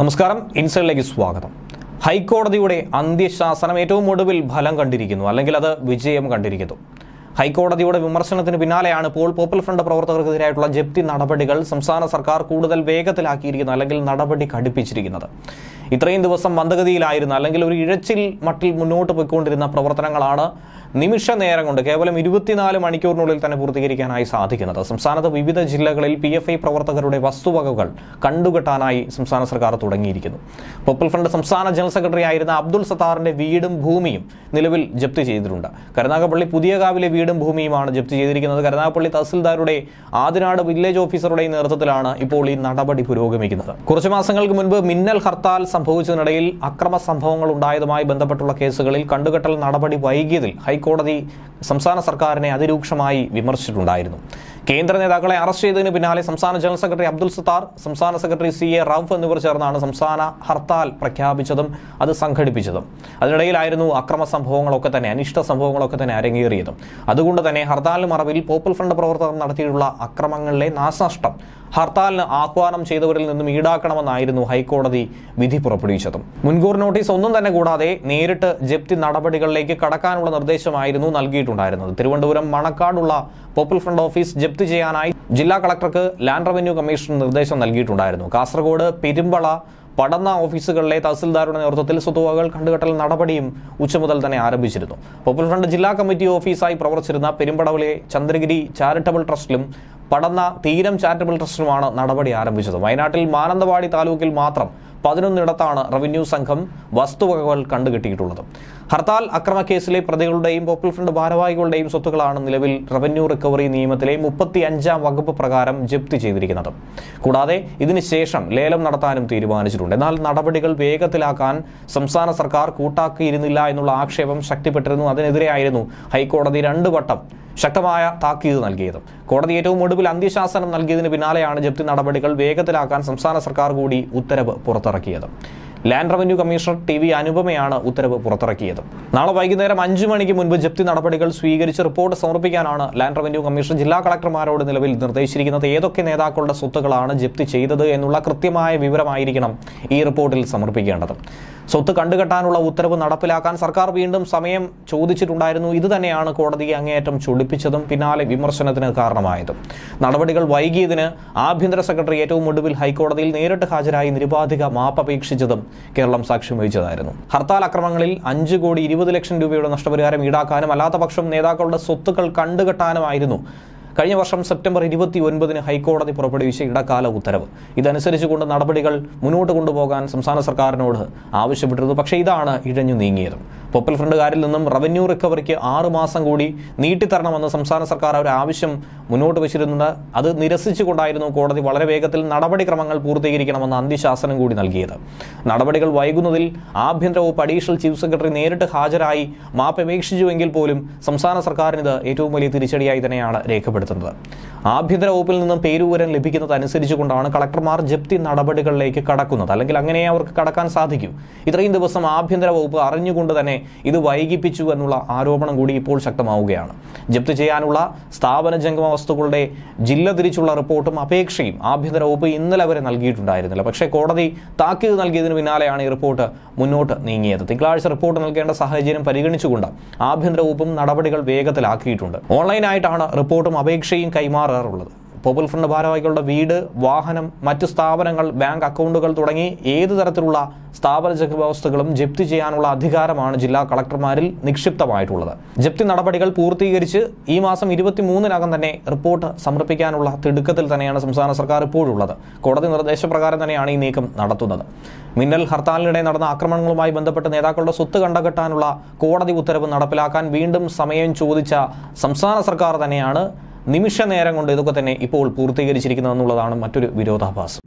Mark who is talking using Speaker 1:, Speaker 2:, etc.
Speaker 1: നമസ്കാരം. ഇൻസൈഡിലേക്ക് സ്വാഗതം. ഹൈക്കോടതിയുടെ അന്ത്യശാസനം ഏറ്റവും ഒടുവിൽ ഫലം കണ്ടിരിക്കുന്നു. അല്ലെങ്കിൽ അത് വിജയം കണ്ടിരിക്കുന്നു. ഹൈക്കോടതിയുടെ വിമർശനത്തിന് പിന്നാലെയാണ് ഇപ്പോൾ പോപ്പുലർ ഫ്രണ്ട് പ്രവർത്തകർക്കെതിരായിട്ടുള്ള ജപ്തി നടപടികൾ സംസ്ഥാന സർക്കാർ കൂടുതൽ വേഗത്തിലാക്കിയിരിക്കുന്നത് അല്ലെങ്കിൽ നടപടി കടുപ്പിച്ചിരിക്കുന്നത് ഇത്രയും ദിവസം മന്ദഗതിയിലായിരുന്ന. അല്ലെങ്കിൽ ഒരു ഇഴച്ചിൽ മട്ടിൽ മുന്നോട്ട് പോയിക്കൊണ്ടിരുന്ന പ്രവർത്തനങ്ങളാണ് നിമിഷ നേരം കൊണ്ട് കേവലം ഇരുപത്തിനാല് മണിക്കൂറിനുള്ളിൽ തന്നെ പൂർത്തീകരിക്കാനായി സാധിക്കുന്നത്. സംസ്ഥാനത്ത് വിവിധ ജില്ലകളിൽ പി എഫ് ഐ പ്രവർത്തകരുടെ വസ്തുവകകൾ കണ്ടുകെട്ടാനായി സംസ്ഥാന സർക്കാർ തുടങ്ങിയിരിക്കുന്നു. പോപ്പുലർ ഫ്രണ്ട് സംസ്ഥാന ജനറൽ സെക്രട്ടറി ആയിരുന്ന അബ്ദുൾ സത്താറിന്റെ വീടും ഭൂമിയും നിലവിൽ ജപ്തി ചെയ്തിട്ടുണ്ട്. കരുനാഗപ്പള്ളി പുതിയകാവിലെ വീടും ഭൂമിയുമാണ് ജപ്തി ചെയ്തിരിക്കുന്നത്. കരുനാഗപ്പള്ളി തഹസിൽദാരുടെ ആദിനാട് വില്ലേജ് ഓഫീസറുടെ നേതൃത്വത്തിലാണ് ഇപ്പോൾ ഈ നടപടി പുരോഗമിക്കുന്നത്. കുറച്ചു മാസങ്ങൾക്ക് മുൻപ് മിന്നൽ ഹർത്താൽ സംഭവിച്ചതിനിടയിൽ അക്രമ സംഭവങ്ങൾ ഉണ്ടായതുമായി ബന്ധപ്പെട്ടുള്ള കേസുകളിൽ കണ്ടുകെട്ടൽ നടപടി വൈകിയതിൽ ഹൈക്കോടതി സംസ്ഥാന സർക്കാരിനെ അതിരൂക്ഷമായി വിമർശിച്ചിട്ടുണ്ടായിരുന്നു. കേന്ദ്ര നേതാക്കളെ അറസ്റ്റ് ചെയ്തതിന് പിന്നാലെ സംസ്ഥാന ജനറൽ സെക്രട്ടറി അബ്ദുൽ സത്താർ സംസ്ഥാന സെക്രട്ടറി സി എ റൌഫ് എന്നിവർ ചേർന്നാണ് സംസ്ഥാന ഹർത്താൽ പ്രഖ്യാപിച്ചതും അത് സംഘടിപ്പിച്ചതും. അതിനിടയിലായിരുന്നു അക്രമ സംഭവങ്ങളൊക്കെ തന്നെ അനിഷ്ട സംഭവങ്ങളൊക്കെ തന്നെ അരങ്ങേറിയതും. അതുകൊണ്ട് തന്നെ ഹർത്താലിന് മറവിൽ പോപ്പുലർ ഫ്രണ്ട് പ്രവർത്തകർ നടത്തിയിട്ടുള്ള അക്രമങ്ങളിലെ നാശനഷ്ടം ഹർത്താലിന് ആഹ്വാനം ചെയ്തവരിൽ നിന്നും ഈടാക്കണമെന്നായിരുന്നു ഹൈക്കോടതി വിധി പുറപ്പെടുവിച്ചതും. മുൻകൂർ നോട്ടീസ് ഒന്നും തന്നെ കൂടാതെ നേരിട്ട് ജപ്തി നടപടികളിലേക്ക് കടക്കാനുള്ള നിർദ്ദേശമായിരുന്നു നൽകിയിട്ടുണ്ടായിരുന്നത്. തിരുവനന്തപുരം മണക്കാടുള്ള പോപ്പുലർ ഫ്രണ്ട് ഓഫീസ് ജപ്തി ചെയ്യാനായി ജില്ലാ കളക്ടർക്ക് ലാൻഡ് റവന്യൂ കമ്മീഷൻ നിർദ്ദേശം നൽകിയിട്ടുണ്ടായിരുന്നു. കാസർഗോഡ് പെരുമ്പള പടന്ന ഓഫീസുകളിലെ തഹസിൽദാരുടെ നേതൃത്വത്തിൽ സ്വത്തുവകൾ കണ്ടുകെട്ടൽ നടപടിയും ഉച്ചമുതൽ തന്നെ ആരംഭിച്ചിരുന്നു. പോപ്പുലർ ഫ്രണ്ട് ജില്ലാ കമ്മിറ്റി ഓഫീസായി പ്രവർത്തിച്ചിരുന്ന പെരുമ്പടവിലെ ചന്ദ്രഗിരി ചാരിറ്റബിൾ ട്രസ്റ്റിലും പടന്ന തീരം ചാരിറ്റബിൾ ട്രസ്റ്റിലുമാണ് നടപടി ആരംഭിച്ചത്. വയനാട്ടിൽ മാനന്തവാടി താലൂക്കിൽ മാത്രം പതിനൊന്നിടത്താണ് റവന്യൂ സംഘം വസ്തുവകകൾ കണ്ടുകെട്ടിയിട്ടുള്ളത്. ഹർത്താൽ അക്രമക്കേസിലെ പ്രതികളുടെയും പോപ്പുലർ ഫ്രണ്ട് ഭാരവാഹികളുടെയും സ്വത്തുക്കളാണ് നിലവിൽ റവന്യൂ റിക്കവറി നിയമത്തിലെ മുപ്പത്തി അഞ്ചാം വകുപ്പ് പ്രകാരം ജപ്തി ചെയ്തിരിക്കുന്നത്. കൂടാതെ ഇതിനുശേഷം ലേലം നടത്താനും തീരുമാനിച്ചിട്ടുണ്ട്. എന്നാൽ നടപടികൾ വേഗത്തിലാക്കാൻ സംസ്ഥാന സർക്കാർ കൂട്ടാക്കിയിരുന്നില്ല എന്നുള്ള ആക്ഷേപം ശക്തിപ്പെട്ടിരുന്നു. അതിനെതിരെയായിരുന്നു ഹൈക്കോടതി രണ്ടു വട്ടം ശക്തമായ താക്കീത് നൽകിയത്. കോടതി ഏറ്റവും ഒടുവിൽ അന്ത്യശാസനം നൽകിയതിന് പിന്നാലെയാണ് ജപ്തി നടപടികൾ വേഗത്തിലാക്കാൻ സംസ്ഥാന സർക്കാർ കൂടി ഉത്തരവ് പുറത്തിറക്കിയത്. Land revenue commissioner T V അനുപമയാണ് ഉത്തരവ് പുറത്തിറക്കിയത്. നാളെ വൈകുന്നേരം അഞ്ചു മണിക്ക് മുൻപ് ജപ്തി നടപടികൾ സ്വീകരിച്ച് റിപ്പോർട്ട് സമർപ്പിക്കാനാണ് ലാൻഡ് റവന്യൂ കമ്മീഷൻ ജില്ലാ കളക്ടർമാരോട് നിലവിൽ നിർദ്ദേശിച്ചിരിക്കുന്നത്. ഏതൊക്കെ നേതാക്കളുടെ സ്വത്തുക്കളാണ് ജപ്തി ചെയ്തത് എന്നുള്ള കൃത്യമായ വിവരമായിരിക്കണം ഈ റിപ്പോർട്ടിൽ സമർപ്പിക്കേണ്ടത്. സ്വത്ത് കണ്ടുകെട്ടാനുള്ള ഉത്തരവ് നടപ്പിലാക്കാൻ സർക്കാർ വീണ്ടും സമയം ചോദിച്ചിട്ടുണ്ടായിരുന്നു. ഇത് തന്നെയാണ് കോടതിയെ അങ്ങേയറ്റം ചൊടിപ്പിച്ചതും പിന്നാലെ വിമർശനത്തിന് കാരണമായതും. നടപടികൾ വൈകിയതിന് ആഭ്യന്തര സെക്രട്ടറി ഏറ്റവും ഒടുവിൽ ഹൈക്കോടതിയിൽ നേരിട്ട് ഹാജരായി നിരുപാധിക മാപ്പപേക്ഷിച്ചതും കേരളം സാക്ഷ്യം വഹിച്ചതായിരുന്നു. ഹർത്താൽ അക്രമങ്ങളിൽ അഞ്ച് കോടി ഇരുപത് ലക്ഷം രൂപയുടെ നഷ്ടപരിഹാരം ഈടാക്കാനും അല്ലാത്ത പക്ഷം നേതാക്കളുടെ സ്വത്തുക്കൾ കണ്ടുകെട്ടാനുമായിരുന്നു കഴിഞ്ഞ വർഷം സെപ്റ്റംബർ ഇരുപത്തി ഒൻപതിന് ഹൈക്കോടതി പുറപ്പെടുവിച്ച ഇടക്കാല ഉത്തരവ്. ഇതനുസരിച്ചുകൊണ്ട് നടപടികൾ മുന്നോട്ട് കൊണ്ടുപോകാൻ സംസ്ഥാന സർക്കാരിനോട് ആവശ്യപ്പെട്ടിരുന്നു. പക്ഷേ ഇതാണ് ഇഴഞ്ഞു നീങ്ങിയത്. പോപ്പുലർ ഫ്രണ്ടുകാരിൽ നിന്നും റവന്യൂ റിക്കവറിക്ക് ആറ് മാസം കൂടി നീട്ടിത്തരണമെന്ന് സംസ്ഥാന സർക്കാർ ഒരു ആവശ്യം മുന്നോട്ട് വെച്ചിരുന്നത്. അത് നിരസിച്ചുകൊണ്ടായിരുന്നു കോടതി വളരെ വേഗത്തിൽ നടപടിക്രമങ്ങൾ പൂർത്തീകരിക്കണമെന്ന് അന്ത്യശാസനം കൂടി നൽകിയത്. നടപടികൾ വൈകുന്നതിൽ ആഭ്യന്തര വകുപ്പ് അഡീഷണൽ ചീഫ് സെക്രട്ടറി നേരിട്ട് ഹാജരായി മാപ്പ് മാപ്പപേക്ഷിച്ചുവെങ്കിൽ പോലും സംസ്ഥാന സർക്കാരിന് ഇത് ഏറ്റവും വലിയ തിരിച്ചടിയായി തന്നെയാണ് രേഖപ്പെടുത്തുന്നത് ആഭ്യന്തര വകുപ്പിൽ നിന്നും പേരുവിവരം ലഭിക്കുന്നതനുസരിച്ചുകൊണ്ടാണ് കളക്ടർമാർ ജപ്തി നടപടികളിലേക്ക് കടക്കുന്നത്. അല്ലെങ്കിൽ അങ്ങനെ അവർക്ക് കടക്കാൻ സാധിക്കൂ. ഇത്രയും ദിവസം ആഭ്യന്തര വകുപ്പ് അറിഞ്ഞുകൊണ്ട് തന്നെ ഇത് വൈകിപ്പിച്ചു എന്നുള്ള ആരോപണം കൂടി ഇപ്പോൾ ശക്തമാവുകയാണ്. ജപ്തി ചെയ്യാനുള്ള സ്ഥാപന ജംഗമ വസ്തുക്കളുടെ ജില്ല തിരിച്ചുള്ള റിപ്പോർട്ടും അപേക്ഷയും ആഭ്യന്തര വകുപ്പ് ഇന്നലെ വരെ നൽകിയിട്ടുണ്ടായിരുന്നില്ല. പക്ഷേ കോടതി താക്കീത് നൽകിയതിന് പിന്നാലെയാണ് ഈ റിപ്പോർട്ട് മുന്നോട്ട് നീങ്ങിയത്. തിങ്കളാഴ്ച റിപ്പോർട്ട് നൽകേണ്ട സാഹചര്യം പരിഗണിച്ചുകൊണ്ട് ആഭ്യന്തര വകുപ്പും നടപടികൾ വേഗത്തിലാക്കിയിട്ടുണ്ട്. ഓൺലൈനായിട്ടാണ് റിപ്പോർട്ടും അപേക്ഷയും കൈമാറാറുള്ളത്. പോപ്പുലർ ഫ്രണ്ട് ഭാരവാഹികളുടെ വീട് വാഹനം മറ്റു സ്ഥാപനങ്ങൾ ബാങ്ക് അക്കൗണ്ടുകൾ തുടങ്ങി ഏത് തരത്തിലുള്ള സ്ഥാപന വ്യവസ്ഥകളും ജപ്തി ചെയ്യാനുള്ള അധികാരമാണ് ജില്ലാ കളക്ടർമാരിൽ നിക്ഷിപ്തമായിട്ടുള്ളത്. ജപ്തി നടപടികൾ പൂർത്തീകരിച്ച് ഈ മാസം ഇരുപത്തിമൂന്നിനകം തന്നെ റിപ്പോർട്ട് സമർപ്പിക്കാനുള്ള തിടുക്കത്തിൽ തന്നെയാണ് സംസ്ഥാന സർക്കാർ ഇപ്പോഴുള്ളത്. കോടതി നിർദ്ദേശപ്രകാരം തന്നെയാണ് ഈ നീക്കം നടത്തുന്നത്. മിന്നൽ ഹർത്താലിനിടെ നടന്ന ആക്രമണങ്ങളുമായി ബന്ധപ്പെട്ട് നേതാക്കളുടെ സ്വത്ത് കണ്ടുകെട്ടാനുള്ള കോടതി ഉത്തരവ് നടപ്പിലാക്കാൻ വീണ്ടും സമയം ചോദിച്ച സംസ്ഥാന സർക്കാർ തന്നെയാണ് നിമിഷ നേരം കൊണ്ട് ഇതൊക്കെ തന്നെ ഇപ്പോൾ പൂർത്തീകരിച്ചിരിക്കുന്നു എന്നുള്ളതാണ് മറ്റൊരു വിരോധാഭാസം.